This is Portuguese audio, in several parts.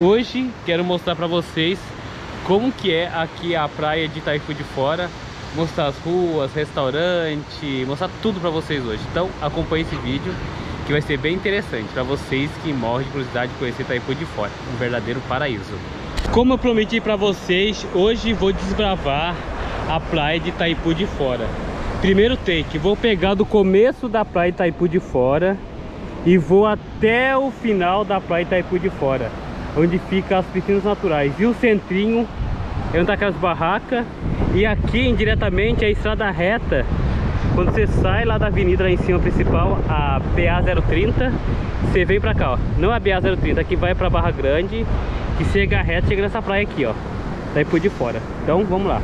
Hoje quero mostrar para vocês como que é aqui a praia de Itaipu de Fora Mostrar as ruas, restaurante, mostrar tudo para vocês hoje. Então acompanhe esse vídeo que vai ser bem interessante para vocês que morrem de curiosidade de conhecer Itaipu de Fora Um verdadeiro paraíso. Como eu prometi para vocês, hoje vou desbravar a praia de Itaipu de Fora. Primeiro take, vou pegar do começo da praia Itaipu de Fora E vou até o final da praia Itaipu de Fora onde fica as piscinas naturais. E o centrinho é onde tá aquelas barracas. E aqui, indiretamente, a estrada reta. Quando você sai lá da avenida lá em cima principal, a BA-030, você vem pra cá, ó. Não a BA-030, aqui vai pra Barra Grande, que chega reta, chega nessa praia aqui, ó. Daí por de fora. Então, vamos lá.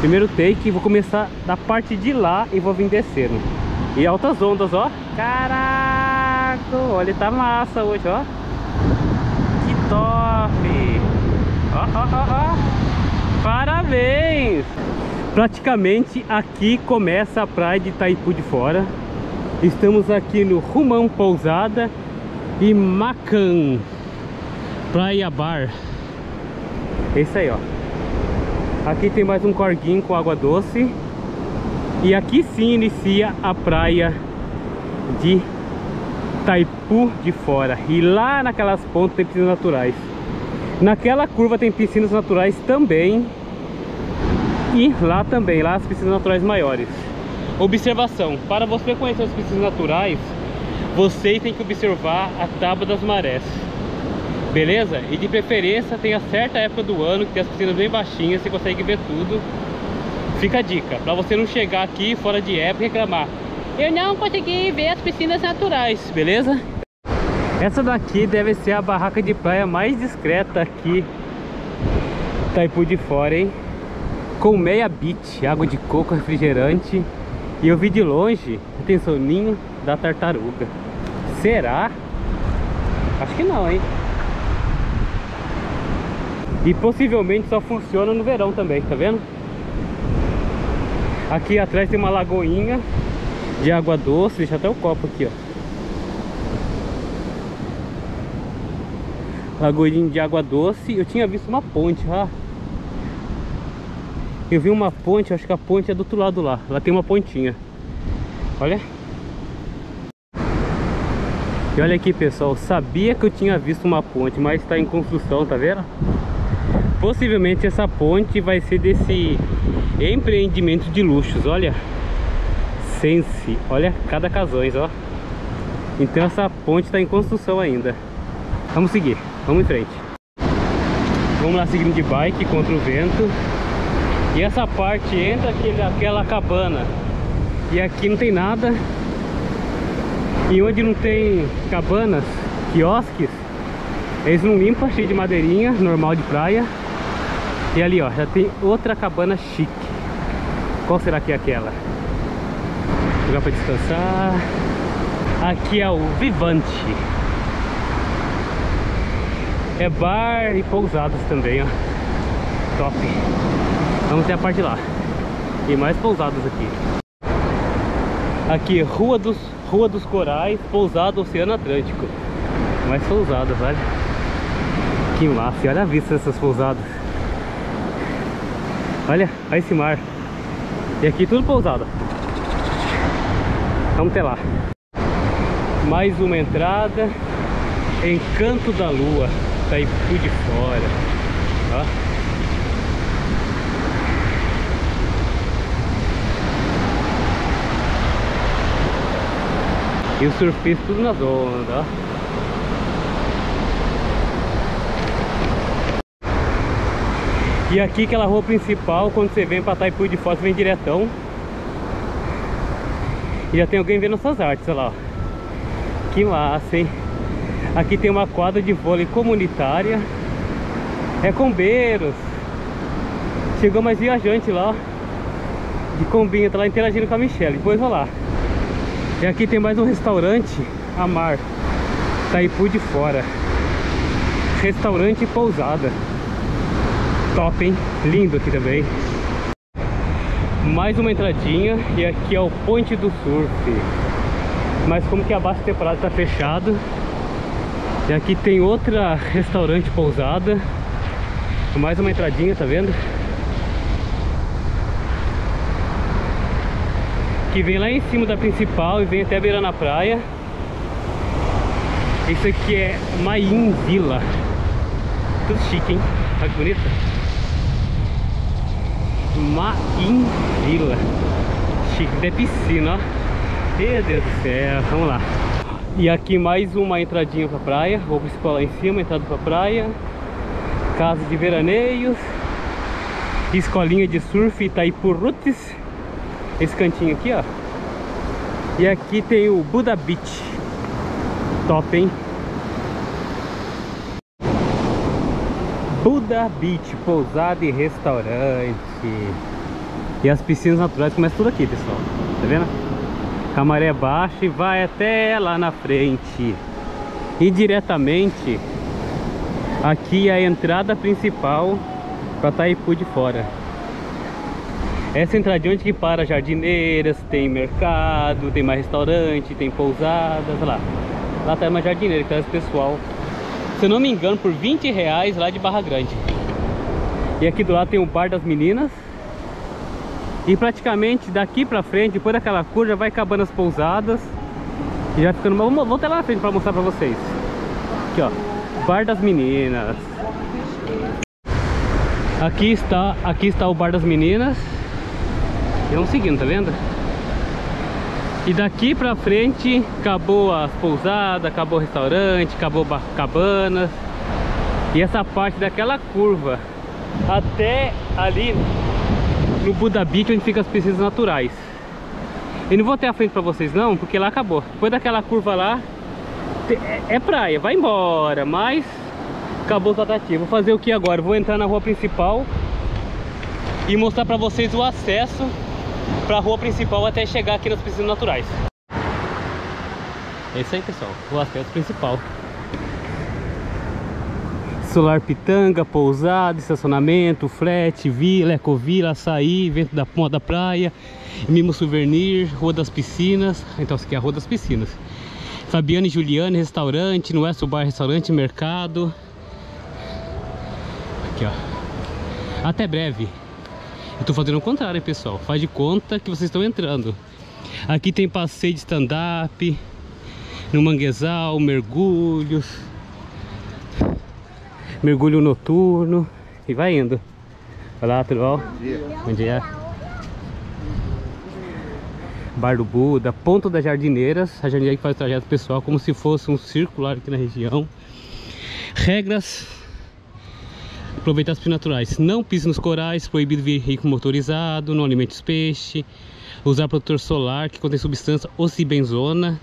Primeiro take, vou começar da parte de lá e vou vir descendo. E altas ondas, ó. Caraca, olha, tá massa hoje, ó oh, Parabéns! Praticamente aqui começa a praia de Itaipu de Fora. Estamos aqui no Rumão Pousada e Macan Praia Bar. Isso aí, ó. Aqui tem mais um corguinho com água doce. E aqui sim inicia a praia de Itaipu de Fora E lá naquelas pontas tem piscinas naturais Naquela curva tem piscinas naturais também E lá também, lá as piscinas naturais maiores Observação, para você conhecer as piscinas naturais Você tem que observar a tábua das marés Beleza? E de preferência tenha certa época do ano que tem as piscinas bem baixinhas Você consegue ver tudo Fica a dica, para você não chegar aqui fora de época e reclamar eu não consegui ver as piscinas naturais, beleza? Essa daqui deve ser a barraca de praia mais discreta aqui Taipu de fora, hein? Com meia beach, água de coco, refrigerante E eu vi de longe, atenção, ninho da tartaruga Será? Acho que não, hein? E possivelmente só funciona no verão também, tá vendo? Aqui atrás tem uma lagoinha de água doce, deixa até o copo aqui, ó. Lagoinha de água doce. Eu tinha visto uma ponte, ó. Eu vi uma ponte, acho que a ponte é do outro lado lá. Lá tem uma pontinha. Olha. E olha aqui, pessoal. Sabia que eu tinha visto uma ponte, mas está em construção, tá vendo? Possivelmente essa ponte vai ser desse empreendimento de luxos, olha. Sense. Olha cada casões, ó. Então essa ponte está em construção ainda. Vamos seguir, vamos em frente. Vamos lá seguindo de bike contra o vento. E essa parte entra aquele, aquela cabana. E aqui não tem nada. E onde não tem cabanas, quiosques, eles não limpam, cheio de madeirinha, normal de praia. E ali, ó, já tem outra cabana chique. Qual será que é aquela? lugar para descansar. Aqui é o Vivante. É bar e pousadas também, ó. Top. Vamos ter a parte lá. E mais pousadas aqui. Aqui, Rua dos, Rua dos Corais, pousada Oceano Atlântico. Mais pousadas, olha. Que massa, olha a vista dessas pousadas. Olha, olha esse mar. E aqui tudo pousada. Vamos ter lá. Mais uma entrada. Encanto da Lua. Tá aí de fora. Ó. E o surfista tudo nas ondas, ó. E aqui aquela rua principal, quando você vem para Taipu de Foz, vem diretão e já tem alguém vendo essas artes, olha lá. Que massa, hein? Aqui tem uma quadra de vôlei comunitária. É combeiros. Chegou mais viajante lá, De combinha, tá lá interagindo com a Michelle. Depois vou lá. E aqui tem mais um restaurante, Amar. Taipu de fora. Restaurante e pousada. Top, hein? Lindo aqui também mais uma entradinha e aqui é o Ponte do Surf mas como que a baixa temporada está fechado E aqui tem outra restaurante pousada. Mais uma entradinha, tá vendo? Que vem lá em cima da principal e vem até beirando a praia. Isso aqui é Maim Vila. Tudo chique, hein? Olha que bonita. Maim Vila. Chique, de piscina, ó. Meu Deus do céu, vamos lá. E aqui mais uma entradinha pra praia. Vou principal lá em cima, entrada pra praia. Casa de veraneios. Escolinha de surf Itaipu Roots. Esse cantinho aqui, ó. E aqui tem o Buda Beach. Top, hein? Buda Beach, pousada e restaurante. E as piscinas naturais começam tudo aqui, pessoal. Tá vendo? A maré baixa e vai até lá na frente. E diretamente aqui é a entrada principal para Taipu de fora. Essa entradinha onde que para jardineiras, tem mercado, tem mais restaurante, tem pousadas, lá. Lá tá uma jardineira que traz pessoal. Se eu não me engano, por 20 reais lá de Barra Grande. E aqui do lado tem o Bar das Meninas. E praticamente daqui pra frente, depois daquela curva, vai acabando as pousadas. E já ficando... Vamos voltar lá na frente pra mostrar pra vocês. Aqui, ó. Bar das Meninas. Aqui está, aqui está o Bar das Meninas. E vamos seguindo, tá vendo? E daqui pra frente acabou as pousadas, acabou o restaurante, acabou cabanas. E essa parte daquela curva até ali no Buda Beach onde ficam as piscinas naturais. Eu não vou até a frente pra vocês não, porque lá acabou. Depois daquela curva lá, é, é praia, vai embora, mas acabou o atrativo. Vou fazer o que agora? Vou entrar na rua principal e mostrar pra vocês o acesso pra rua principal até chegar aqui nas piscinas naturais. É isso aí, pessoal. O acesso principal. Solar Pitanga, pousada, estacionamento, flat, vila, ecovila, açaí, vento da ponta da praia, Mimo Souvenir, Rua das Piscinas. Então, isso aqui é a Rua das Piscinas. Fabiane e Juliane, restaurante, no Oeste Bar, restaurante, mercado. Aqui, ó. Até breve. Eu tô fazendo o contrário, pessoal. Faz de conta que vocês estão entrando. Aqui tem passeio de stand-up, no manguezal, mergulhos mergulho noturno e vai indo. Olá, tudo bom? Bom dia. Bom dia. Bar do Buda, Ponto das Jardineiras, a jardineira que faz o trajeto pessoal como se fosse um circular aqui na região. Regras aproveitar as piscinas naturais. Não pise nos corais, proibido veículo motorizado, não alimente os peixes, usar protetor solar que contém substância ocibenzona,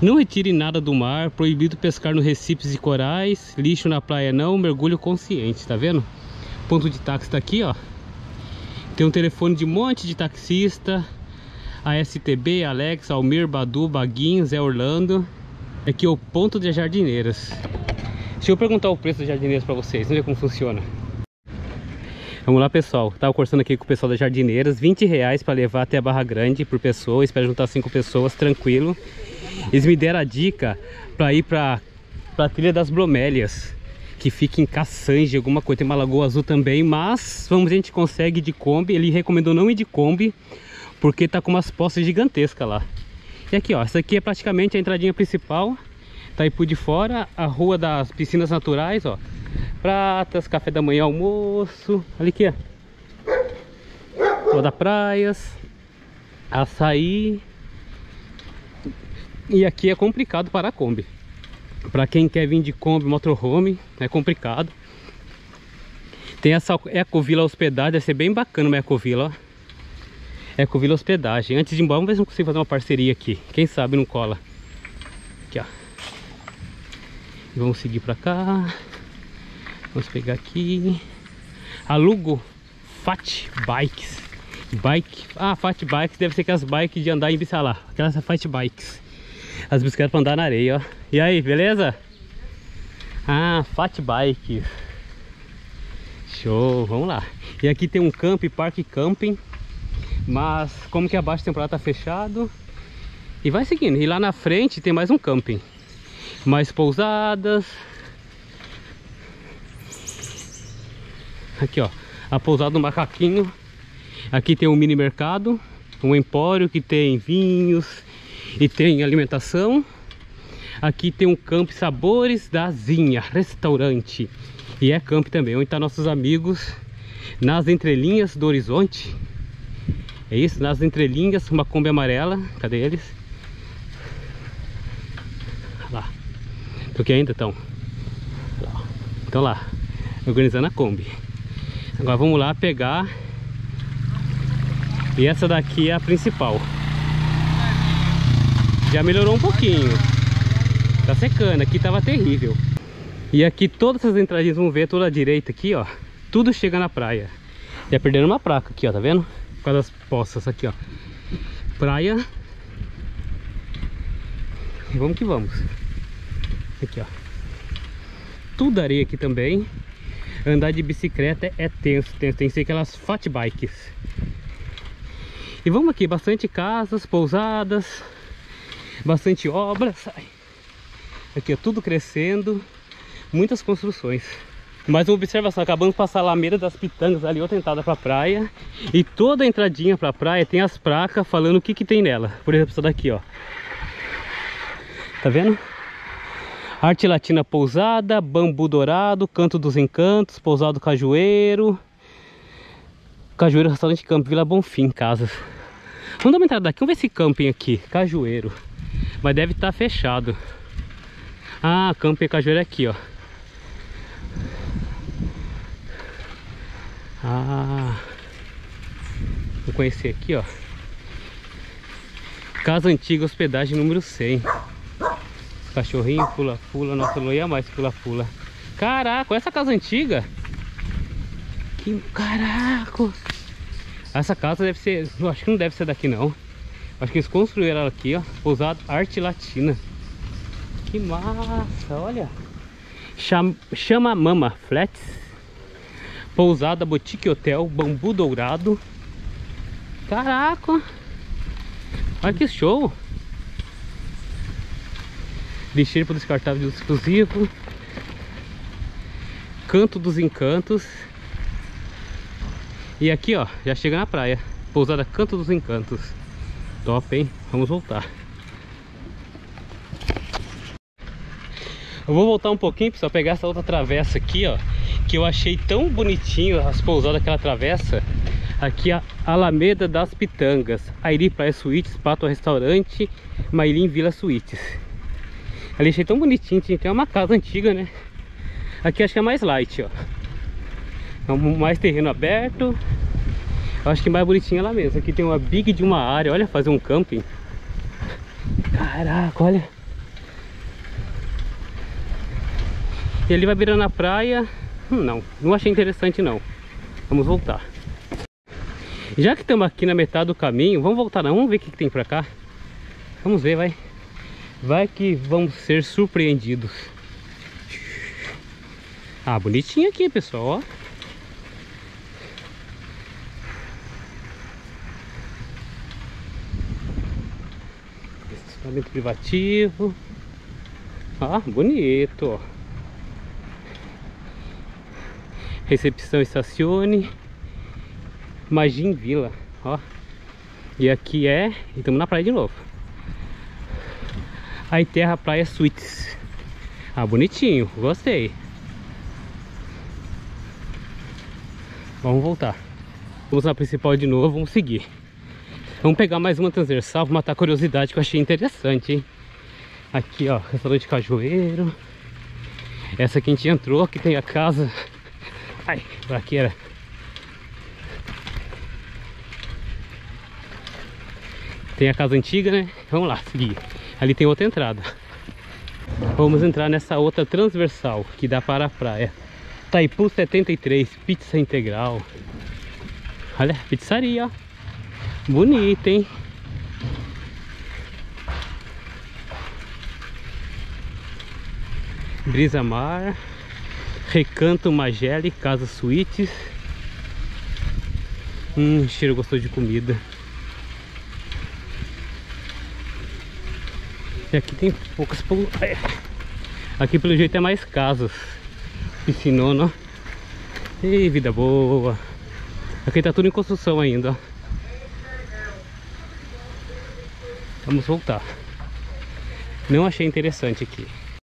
não retire nada do mar, proibido pescar no recifes e corais, lixo na praia não, mergulho consciente, tá vendo? Ponto de táxi tá aqui, ó. Tem um telefone de um monte de taxista, a STB, Alex, Almir, Badu, Baguinho, Zé Orlando. Aqui é o ponto de jardineiras. Deixa eu perguntar o preço das jardineiras para vocês, vamos ver como funciona. Vamos lá pessoal, tava conversando aqui com o pessoal das jardineiras 20 reais para levar até a Barra Grande por pessoa, espero juntar cinco pessoas, tranquilo eles me deram a dica para ir para a trilha das bromélias, que fica em Cassange, alguma coisa, tem uma lagoa azul também, mas vamos a gente consegue de Kombi, ele recomendou não ir de Kombi, porque tá com umas postas gigantescas lá. E aqui ó, essa aqui é praticamente a entradinha principal, tá aí por de fora, a rua das piscinas naturais, ó. Pratas, café da manhã, almoço, ali aqui ó. Rua da praias, açaí, e aqui é complicado para a Kombi. Para quem quer vir de Kombi motorhome, é complicado. Tem essa Ecovila hospedagem, deve ser bem bacana uma Ecovila, ó. Ecovila hospedagem. Antes de ir embora, vamos ver se consigo fazer uma parceria aqui. Quem sabe não cola. Aqui, ó. Vamos seguir para cá. Vamos pegar aqui. Alugo Fat Bikes. Bike. Ah, Fat Bikes deve ser aquelas bikes de andar em bicicleta. Aquelas Fat Bikes as bicicletas para andar na areia, ó. E aí, beleza? Ah, Fat Bike. Show, vamos lá. E aqui tem um camp, parque camping. Mas como que a temporada tá fechado. E vai seguindo. E lá na frente tem mais um camping. Mais pousadas. Aqui, ó. A pousada do Macaquinho. Aqui tem um mini mercado. Um empório que tem vinhos e tem alimentação. Aqui tem um campo Sabores da Zinha, restaurante. E é campo também, onde estão tá nossos amigos nas entrelinhas do horizonte. É isso, nas entrelinhas, uma Kombi amarela. Cadê eles? Lá. Tô aqui ainda, estão. Estão lá, organizando a Kombi. Agora vamos lá pegar. E essa daqui é a principal. Já melhorou um pouquinho. Tá secando, aqui tava terrível. E aqui todas essas entradinhas, vamos ver toda a direita aqui, ó. Tudo chega na praia. Já perdendo uma placa aqui, ó, tá vendo? Por causa das poças aqui, ó. Praia. E vamos que vamos. Aqui, ó. Tudo areia aqui também. Andar de bicicleta é tenso, tenso. Tem que ser aquelas fat bikes. E vamos aqui, bastante casas, pousadas, bastante obras. Aqui, ó, tudo crescendo, muitas construções. Mais uma observação, acabamos de passar a Lameira das Pitangas ali, outra entrada pra praia. E toda a entradinha pra praia tem as placas falando o que que tem nela. Por exemplo, essa daqui, ó. Tá vendo? Arte Latina Pousada, Bambu Dourado, Canto dos Encantos, Pousado Cajueiro. Cajueiro Restaurante Campo, Vila Bonfim, casas. Vamos dar uma entrada daqui, vamos ver esse camping aqui, Cajueiro. Mas deve estar tá fechado. Ah, camping Cajueiro é aqui, ó. Ah, vou conhecer aqui, ó. Casa Antiga, hospedagem número 100. Cachorrinho, pula, pula. Nossa, não ia mais pula, pula. Caraca, essa casa antiga. Que caraca. Essa casa deve ser, acho que não deve ser daqui não. Acho que eles construíram ela aqui, ó. Pousada Arte Latina. Que massa, olha. Chama, chama Mama Flats. Pousada Boutique Hotel, Bambu Dourado. Caraca! Olha que show! Lixeiro para descartável de exclusivo. Canto dos Encantos. E aqui, ó, já chega na praia. Pousada Canto dos Encantos. Top, hein? Vamos voltar. Eu vou voltar um pouquinho, pessoal, pegar essa outra travessa aqui, ó que eu achei tão bonitinho as pousadas que ela atravessa aqui a Alameda das Pitangas Airi Praia Suítes, Pato Restaurante Mailim Vila Suítes. Ali achei tão bonitinho, tem uma casa antiga né? Aqui acho que é mais light ó. É mais terreno aberto eu acho que mais bonitinho ela mesmo aqui tem uma big de uma área, olha fazer um camping caraca, olha e ali vai virando a praia Hum, não, não achei interessante não. Vamos voltar. Já que estamos aqui na metade do caminho, vamos voltar não, vamos ver o que, que tem pra cá. Vamos ver, vai. Vai que vamos ser surpreendidos. Ah, bonitinho aqui, pessoal, ó. Estacionamento privativo. Ah, bonito, ó. Recepção estacione. Magin Vila, ó. E aqui é... Estamos na praia de novo. Aí Terra Praia Suites. Ah, bonitinho, gostei. Vamos voltar. Vamos na principal de novo, vamos seguir. Vamos pegar mais uma transversal, vou matar a curiosidade que eu achei interessante, hein? Aqui, ó, restaurante Cajueiro. Essa aqui a gente entrou, aqui tem a casa Ai, braqueira. Tem a casa antiga, né? Vamos lá, seguir. Ali tem outra entrada. Vamos entrar nessa outra transversal que dá para a praia. Taipu 73, pizza integral. Olha, pizzaria, ó. Bonita, hein? Brisa Mar. Recanto Mageli, Casa Suítes. Hum, cheiro gostoso de comida. E aqui tem poucas. Aqui pelo jeito é mais casas. Piscinona. Ei, vida boa. Aqui tá tudo em construção ainda, ó. Vamos voltar. Não achei interessante aqui.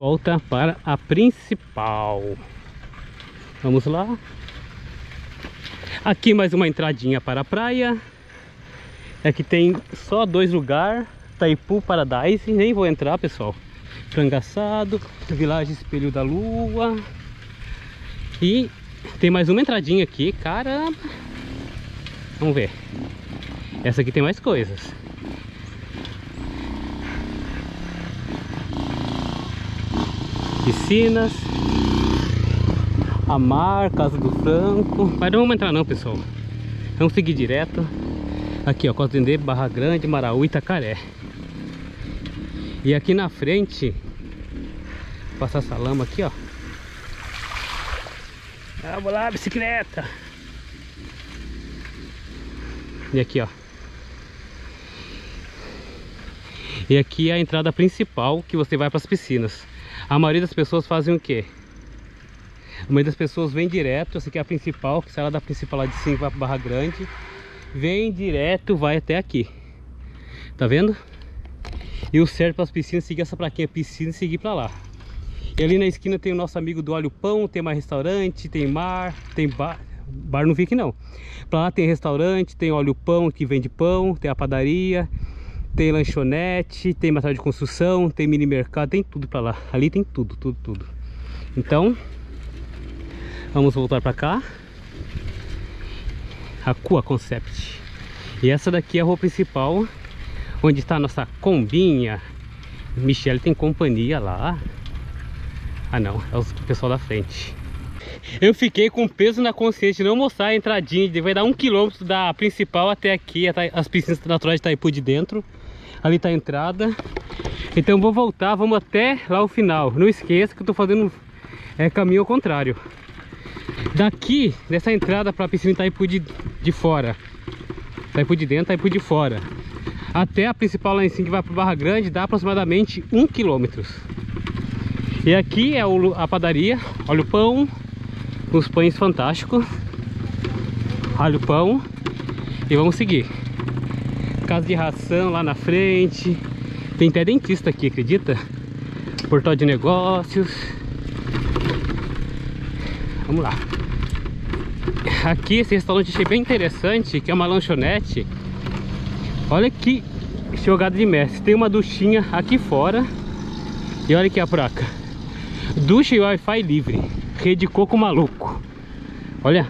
Volta para a principal. Vamos lá. Aqui mais uma entradinha para a praia. Aqui tem só dois lugares. Taipu Paradise. Nem vou entrar, pessoal. Frangaçado. Vilagem Espelho da Lua. E tem mais uma entradinha aqui. Caramba. Vamos ver. Essa aqui tem mais coisas. Piscinas, a mar, Casa do Franco. Mas não vamos entrar não, pessoal. Vamos seguir direto. Aqui, ó, Cotendê, Barra Grande, Maraú, Itacaré. E aqui na frente, passar essa lama aqui, ó. Vamos lá, bicicleta. E aqui, ó. E aqui é a entrada principal que você vai para as piscinas. A maioria das pessoas fazem o quê? A maioria das pessoas vem direto, essa aqui é a principal, que sai lá da principal lá de 5 vai para Barra Grande. Vem direto, vai até aqui. Tá vendo? E o certo para as piscinas, seguir essa plaquinha piscina e seguir para lá. E ali na esquina tem o nosso amigo do Olho Pão, tem mais restaurante, tem mar, tem bar. Bar não vi aqui não. Pra lá tem restaurante, tem Olho Pão que vende pão, tem a padaria, tem lanchonete, tem material de construção, tem mini mercado, tem tudo pra lá. Ali tem tudo, tudo, tudo. Então, vamos voltar pra cá. A Cua Concept. E essa daqui é a rua principal, onde está a nossa combinha. Michele tem companhia lá. Ah não, é o pessoal da frente. Eu fiquei com peso na consciência de não mostrar a entradinha. Vai dar um quilômetro da principal até aqui, as piscinas naturais de Itaipu de dentro. Ali tá a entrada. Então vou voltar, vamos até lá o final. Não esqueça que eu tô fazendo é, caminho ao contrário. Daqui, dessa entrada para a piscina Itaipu de, de fora. Itaipu de dentro, Itaipu de fora. Até a principal lá em cima que vai para Barra Grande dá aproximadamente um quilômetro. E aqui é o, a padaria, olha o pão, os pães fantásticos. Olha o pão. E vamos seguir casa de ração lá na frente. Tem até dentista aqui, acredita? Portal de negócios. Vamos lá. Aqui esse restaurante achei bem interessante, que é uma lanchonete. Olha que jogada de mestre. Tem uma duchinha aqui fora. E olha aqui a placa. Ducha e Wi-Fi livre. Rede coco maluco. Olha,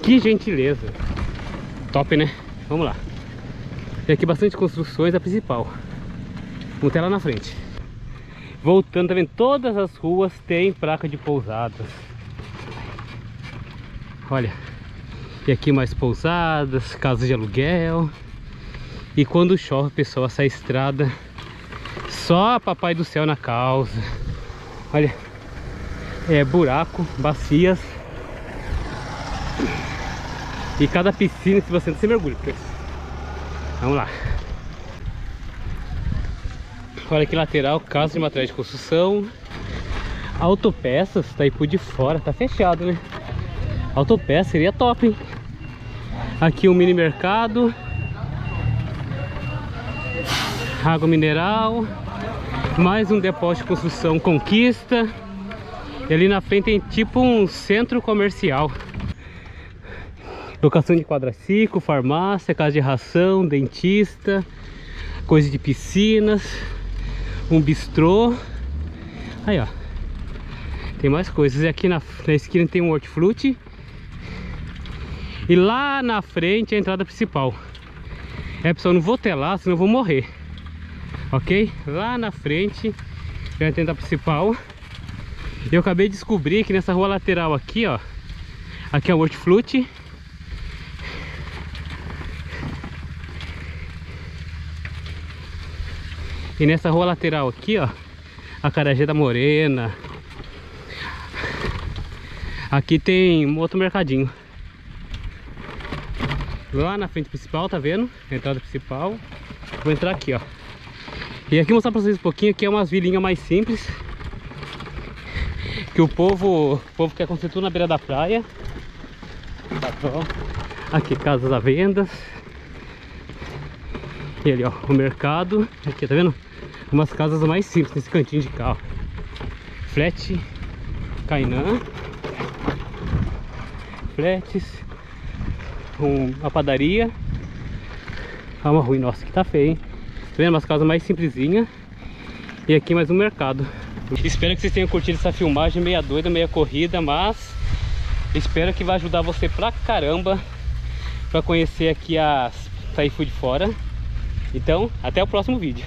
que gentileza. Top, né? Vamos lá. Tem aqui bastante construções, a principal. Vamos até lá na frente. Voltando, tá vendo? Todas as ruas têm placa de pousadas. Olha. E aqui mais pousadas, casas de aluguel. E quando chove, pessoal, essa estrada só papai do céu na causa. Olha. É buraco, bacias. E cada piscina, se você não se mergulha, Vamos lá. Olha que lateral, casa de material de construção. Autopeças, tá aí por de fora, tá fechado, né? Autopeça seria top, hein? Aqui um mini mercado. Água mineral. Mais um depósito de construção Conquista. E ali na frente tem tipo um centro comercial. Locação de quadraciclo, farmácia, casa de ração, dentista, coisa de piscinas, um bistrô. Aí, ó. Tem mais coisas. E aqui na, na esquina tem um hortifruti. E lá na frente é a entrada principal. É, pessoal, não vou até lá, senão eu vou morrer. Ok? Lá na frente é a entrada principal. Eu acabei de descobrir que nessa rua lateral aqui, ó. Aqui é o hortifruti. E nessa rua lateral aqui, ó, a Carajé da Morena. Aqui tem um outro mercadinho. Lá na frente principal, tá vendo? entrada principal. Vou entrar aqui, ó. E aqui mostrar pra vocês um pouquinho, aqui é umas vilinhas mais simples. Que o povo, o povo quer construir tudo na beira da praia. Aqui casas à venda. E ali ó, o mercado. Aqui, tá vendo? Umas casas mais simples nesse cantinho de carro. Flat Kainan. Flats. Um, uma padaria. Ah, uma ruim, nossa, que tá feio, hein? Tá vendo? Umas casas mais simplesinhas. E aqui mais um mercado. Espero que vocês tenham curtido essa filmagem meia doida, meia corrida, mas espero que vai ajudar você pra caramba para conhecer aqui as Taifu de fora. Então, até o próximo vídeo.